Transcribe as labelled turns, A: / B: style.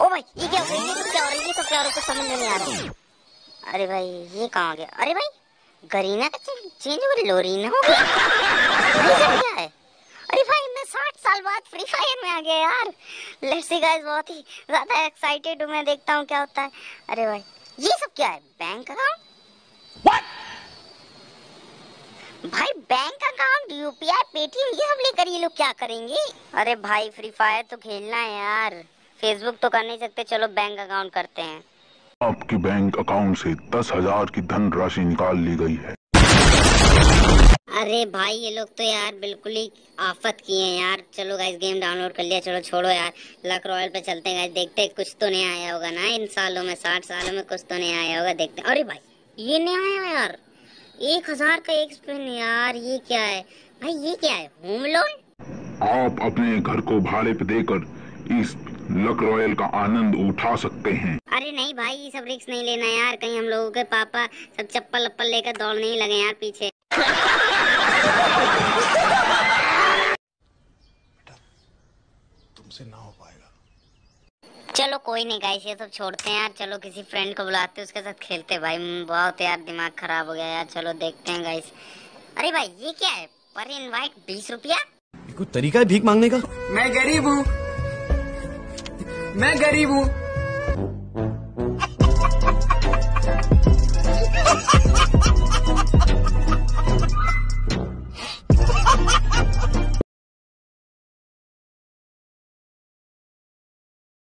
A: ओ भाई ये क्या हो रहा है ये सब क्या हो रहा है? ये सब क्या हो रहा है? कुछ समझ में नहीं आ रहा अरे भाई ये कहाँ आ गया? अरे भाई गरीना का चेंज हो गया लोरीना हो? गया क्या है? अरे भाई मैं साठ साल बाद फ्री फायर में आ गया यार। लेट्स सी गाइस बहुत ही ज़्यादा एक्साइटेड हूँ। मैं देखता हूँ क्या होता है। अरे भाई ये सब क्या है? बैंक अकाउंट भाई बैंक अकाउंट यूपीआई पेटीएम ये सब लेकर ये लोग क्या करेंगे? अरे भाई फ्री फायर तो खेलना है यार। फेसबुक तो कर नहीं सकते चलो बैंक अकाउंट करते हैं।
B: आपके बैंक अकाउंट से दस हज़ार की धन राशि निकाल ली गई है।
A: अरे भाई ये लोग तो यार बिल्कुल ही आफत किए हैं यार। चलो गाइस गेम डाउनलोड कर लिया चलो छोड़ो यार। लक रॉयल पे चलते हैं गाइस देखते हैं कुछ तो नहीं आया होगा ना। इन सालों में साठ सालों में कुछ तो नहीं आया होगा देखते हैं। अरे भाई ये नहीं आया यार। एक हज़ार का एक स्पिन यार ये क्या है? भाई ये क्या है? होम लोन
B: आप अपने घर को भाड़े पे देकर इस लक रॉयल का आनंद उठा सकते हैं।
A: अरे नहीं भाई ये सब रिक्स नहीं लेना यार। कहीं हम लोगों के पापा सब चप्पल अप्पल लेकर दौड़ नहीं लगे यार पीछे।
C: तुमसे ना हो पाएगा।
A: चलो कोई नहीं गाइस ये सब छोड़ते हैं यार। चलो किसी फ्रेंड को बुलाते हैं उसके साथ खेलते भाई। बहुत यार दिमाग खराब हो गया यार। चलो देखते हैं गाइस अरे भाई ये क्या है? पर इनवाइट बीस रुपया?
C: कोई तरीका है भीख मांगने का?
D: मैं गरीब हूँ। मैं गरीब हूँ।